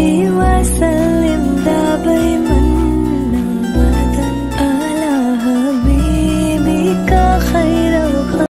وسلم دائما